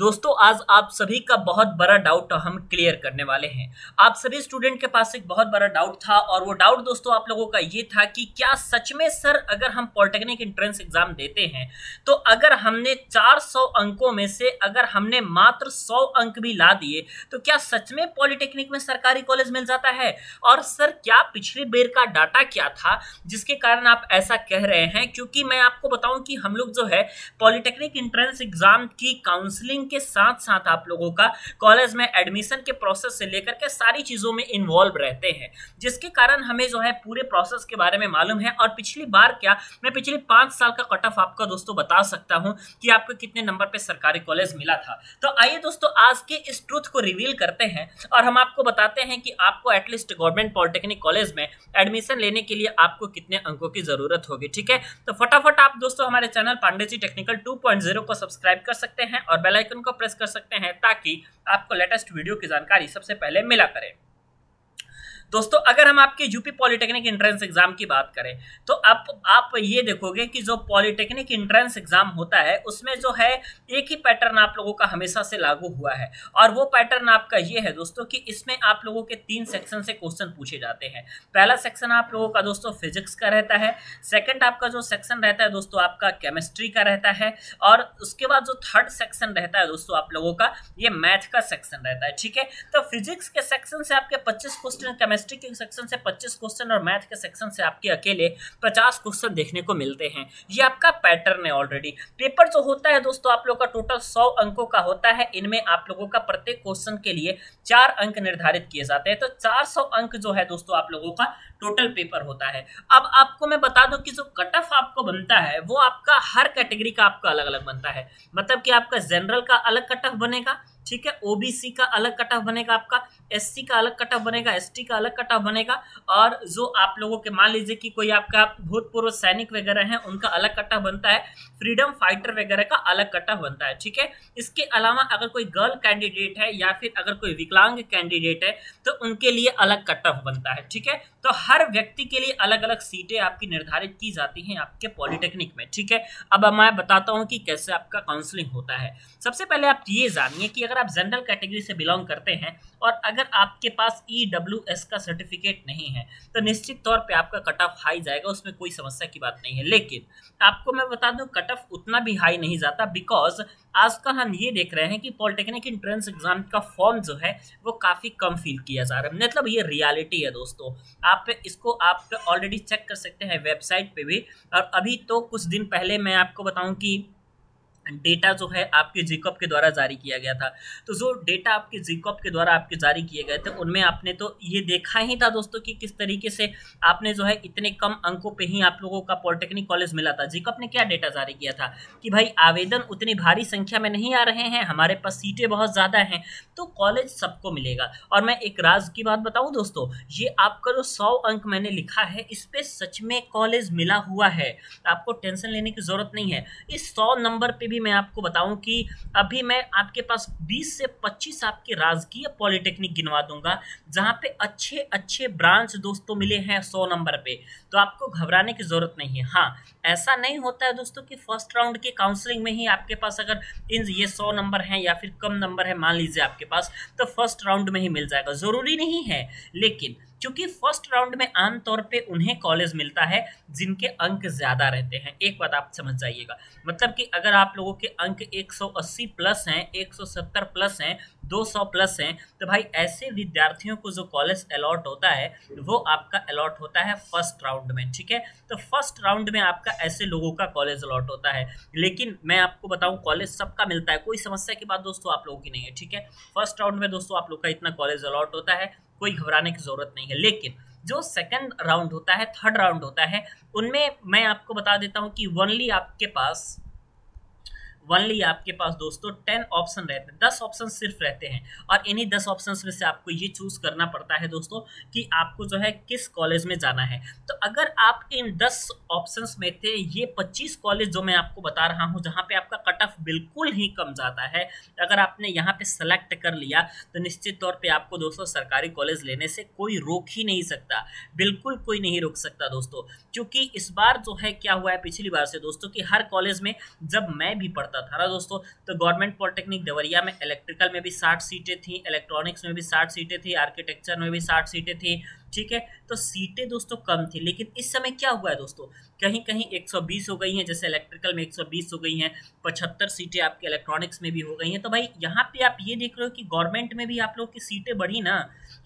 दोस्तों, आज आप सभी का बहुत बड़ा डाउट हम क्लियर करने वाले हैं। आप सभी स्टूडेंट के पास एक बहुत बड़ा डाउट था और वो डाउट दोस्तों आप लोगों का ये था कि क्या सच में सर अगर हम पॉलिटेक्निक एंट्रेंस एग्ज़ाम देते हैं तो अगर हमने 400 अंकों में से अगर हमने मात्र 100 अंक भी ला दिए तो क्या सच में पॉलिटेक्निक में सरकारी कॉलेज मिल जाता है? और सर क्या पिछले बेर का डाटा क्या था? जिसके कारण आप ऐसा कह रहे हैं, क्योंकि मैं आपको बताऊँ कि हम लोग जो है पॉलिटेक्निक एंट्रेंस एग्ज़ाम की काउंसलिंग के साथ साथ आप लोगों का कॉलेज में एडमिशन के प्रोसेस से लेकर के सारी चीज़ों में इन्वॉल्व रहते हैं, जिसके कारण हमें जो है पूरे प्रोसेस के बारे में मालूम है। और पिछली बार क्या, मैं पिछले पाँच साल का कट ऑफ़ आपका दोस्तों बता सकता हूँ कि आपको कितने नंबर पे सरकारी कॉलेज मिला था। तो आइए दोस्तों, आज के इस ट्रूथ को रिवील करते हैं और हम आपको बताते हैं कि आपको at least government polytechnic college में एडमिशन लेने के लिए आपको कितने अंकों की ज़रूरत होगी, ठीक है? तो फटाफट आप दोस्तों हमारे चैनल पांडे जी टेक्निकल 2.0 को सब्सक्राइब कर सकते हैं और बेल आइकन को प्रेस कर सकते हैं ताकि आपको लेटेस्ट वीडियो की जानकारी सबसे पहले मिला करें। दोस्तों, अगर हम आपके यूपी पॉलिटेक्निक एंट्रेंस एग्ज़ाम की बात करें तो अब आप ये देखोगे कि जो पॉलिटेक्निक एंट्रेंस एग्ज़ाम होता है, उसमें जो है एक ही पैटर्न आप लोगों का हमेशा से लागू हुआ है। और वो पैटर्न आपका ये है दोस्तों कि इसमें आप लोगों के तीन सेक्शन से क्वेश्चन पूछे जाते हैं। पहला सेक्शन आप लोगों का दोस्तों फिजिक्स का रहता है। सेकेंड आपका जो सेक्शन रहता है दोस्तों, आपका केमिस्ट्री का रहता है। और उसके बाद जो थर्ड सेक्शन रहता है दोस्तों, आप लोगों का, ये मैथ का सेक्शन रहता है, ठीक है? तो फिजिक्स के सेक्शन से आपके पच्चीस क्वेश्चन केमिस्ट्री केमिस्ट्री के सेक्शन से 25 क्वेश्चन और मैथ के सेक्शन से आपके अकेले 50 क्वेश्चन देखने को मिलते हैं। ये आपका पैटर्न है ऑलरेडी पेपर जो होता है दोस्तों, आप लोग का टोटल 100 अंकों का होता है। इनमें आप लोगों का प्रत्येक क्वेश्चन के लिए चार अंक निर्धारित किए जाते हैं। तो 400 अंक जो है दोस्तों, आप लोगों का टोटल पेपर होता है। अब आपको मैं बता दूँ कि जो कट ऑफ़ आपको बनता है, वो आपका हर कैटेगरी का आपका अलग अलग बनता है। मतलब कि आपका जनरल का अलग कट ऑफ़ बनेगा ठीक है? ओबीसी का अलग कट ऑफ़ बनेगा आपका एससी का अलग कट ऑफ़ बनेगा एसटी का अलग कट ऑफ़ बनेगा, और जो आप लोगों के, मान लीजिए कि कोई आपका भूतपूर्व सैनिक वगैरह है, उनका अलग कट ऑफ़ बनता है फ्रीडम फाइटर वगैरह का अलग कट ऑफ़ बनता है, ठीक है? इसके अलावा अगर कोई गर्ल कैंडिडेट है, या फिर अगर कोई विकलांग कैंडिडेट है तो उनके लिए अलग कट ऑफ़ बनता है, ठीक है? तो हर व्यक्ति के लिए अलग अलग सीटें आपकी निर्धारित की जाती हैं आपके पॉलिटेक्निक में, ठीक है? अब मैं बताता हूँ कि कैसे आपका काउंसलिंग होता है। सबसे पहले आप ये जानिए कि अगर आप जनरल कैटेगरी से बिलोंग करते हैं और अगर आपके पास ई डब्ल्यू एस का सर्टिफिकेट नहीं है तो निश्चित तौर पे आपका कट ऑफ़ हाई जाएगा, उसमें कोई समस्या की बात नहीं है। लेकिन आपको मैं बता दूँ कट ऑफ़ उतना भी हाई नहीं जाता बिकॉज़ आजकल हम ये देख रहे हैं कि पॉलिटेक्निक इंट्रेंस एग्ज़ाम का फॉर्म जो है, वो काफ़ी कम फील किया जा रहा है। मतलब ये रियलिटी है दोस्तों। आप इसको आप ऑलरेडी चेक कर सकते हैं वेबसाइट पे भी। और अभी तो कुछ दिन पहले मैं आपको बताऊँ कि डेटा जो है आपके जिकॉप के द्वारा जारी किया गया था। तो जो डेटा आपके जिकॉप के द्वारा आपके जारी किए गए थे, उनमें आपने तो ये देखा ही था दोस्तों कि किस तरीके से आपने जो है इतने कम अंकों पे ही आप लोगों का पॉलिटेक्निक कॉलेज मिला था। जिकॉप ने क्या डेटा जारी किया था? कि भाई, आवेदन उतनी भारी संख्या में नहीं आ रहे हैं, हमारे पास सीटें बहुत ज़्यादा हैं तो कॉलेज सबको मिलेगा। और मैं एक राज की बात बताऊँ दोस्तों, ये आपका जो सौ अंक मैंने लिखा है, इस पर सच में कॉलेज मिला हुआ है। आपको टेंशन लेने की ज़रूरत नहीं है। इस सौ नंबर पर भी मैं आपको बताऊँ कि अभी मैं आपके पास 20 से 25 आपके राजकीय पॉलिटेक्निक गिनवा दूँगा, जहाँ पे अच्छे अच्छे ब्रांच दोस्तों मिले हैं 100 नंबर पे। तो आपको घबराने की ज़रूरत नहीं है। हाँ ऐसा नहीं होता है दोस्तों कि फ़र्स्ट राउंड के काउंसलिंग में ही आपके पास अगर इन ये सौ नंबर हैं या फिर कम नंबर है, मान लीजिए आपके पास तो फ़र्स्ट राउंड में ही मिल जाएगा। ज़रूरी नहीं है, लेकिन क्योंकि फ़र्स्ट राउंड में आमतौर पे उन्हें कॉलेज मिलता है जिनके अंक ज़्यादा रहते हैं। एक बात आप समझ जाइएगा। मतलब कि अगर आप लोगों के अंक 180 प्लस हैं 170 प्लस हैं 200 प्लस हैं तो भाई ऐसे विद्यार्थियों को जो कॉलेज अलॉट होता है, वो आपका अलॉट होता है फ़र्स्ट राउंड में, ठीक है? तो फ़र्स्ट राउंड में आपका ऐसे लोगों का कॉलेज अलॉट होता है। लेकिन मैं आपको बताऊँ, कॉलेज सबका मिलता है। कोई समस्या की बात दोस्तों आप लोगों की नहीं है, ठीक है? फ़र्स्ट राउंड में दोस्तों आप लोग का इतना कॉलेज अलॉट होता है। कोई घबराने की ज़रूरत नहीं है। लेकिन जो सेकंड राउंड होता है थर्ड राउंड होता है, उनमें मैं आपको बता देता हूँ कि वनली आपके पास वनली आपके पास दोस्तों टेन ऑप्शन रहते हैं। दस ऑप्शन सिर्फ़ रहते हैं। और इन्हीं दस ऑप्शन में से आपको ये चूज़ करना पड़ता है दोस्तों कि आपको जो है किस कॉलेज में जाना है। तो अगर आप इन दस ऑप्शन में थे, ये पच्चीस कॉलेज जो मैं आपको बता रहा हूँ, जहाँ पे आपका कट ऑफ़ बिल्कुल ही कम जाता है, अगर आपने यहाँ पे सेलेक्ट कर लिया तो निश्चित तौर पर आपको दोस्तों सरकारी कॉलेज लेने से कोई रोक ही नहीं सकता। बिल्कुल कोई नहीं रोक सकता दोस्तों। क्योंकि इस बार जो है क्या हुआ है, पिछली बार से दोस्तों कि हर कॉलेज में जब मैं भी पढ़ता बढ़ता था। ना दोस्तों तो गवर्नमेंट पॉलिटेक्निक देवरिया में इलेक्ट्रिकल में भी साठ सीटें थी इलेक्ट्रॉनिक्स में भी साठ सीटें थी आर्किटेक्चर में भी साठ सीटें थी ठीक है? तो सीटें दोस्तों कम थी, लेकिन इस समय क्या हुआ है दोस्तों? कहीं कहीं 120 हो गई हैं, जैसे इलेक्ट्रिकल में 120 हो गई हैं, पचहत्तर सीटें आपके इलेक्ट्रॉनिक्स में भी हो गई हैं। तो भाई, यहाँ पे आप ये देख रहे हो कि गवर्नमेंट में भी आप लोग की सीटें बढ़ी ना,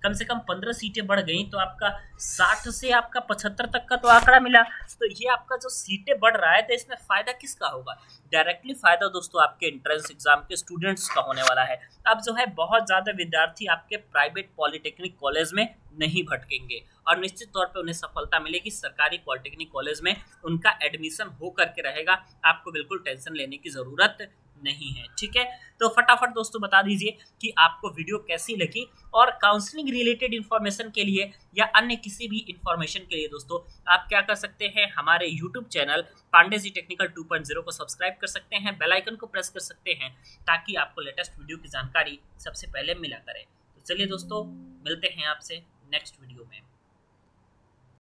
कम से कम पंद्रह सीटें बढ़ गई तो आपका साठ से आपका पचहत्तर तक का तो आंकड़ा मिला। तो ये आपका जो सीटें बढ़ रहा है तो इसमें फ़ायदा किसका होगा? डायरेक्टली फ़ायदा दोस्तों आपके एंट्रेंस एग्ज़ाम के स्टूडेंट्स का होने वाला है। अब जो है, बहुत ज़्यादा विद्यार्थी आपके प्राइवेट पॉलिटेक्निक कॉलेज में नहीं भटकेंगे। और निश्चित तौर पे उन्हें सफलता मिलेगी। सरकारी पॉलिटेक्निक कॉलेज में उनका एडमिशन हो करके रहेगा। आपको बिल्कुल टेंशन लेने की ज़रूरत नहीं है, ठीक है? तो फटाफट दोस्तों बता दीजिए कि आपको वीडियो कैसी लगी? और काउंसलिंग रिलेटेड इन्फॉर्मेशन के लिए या अन्य किसी भी इन्फॉर्मेशन के लिए दोस्तों, आप क्या कर सकते हैं? हमारे YouTube channel Pandey ji technical 2.0 को सब्सक्राइब कर सकते हैं। बेल आइकन को प्रेस कर सकते हैं ताकि आपको लेटेस्ट वीडियो की जानकारी सबसे पहले मिला करे। तो चलिए दोस्तों, मिलते हैं आपसे। नेक्स्ट वीडियो में।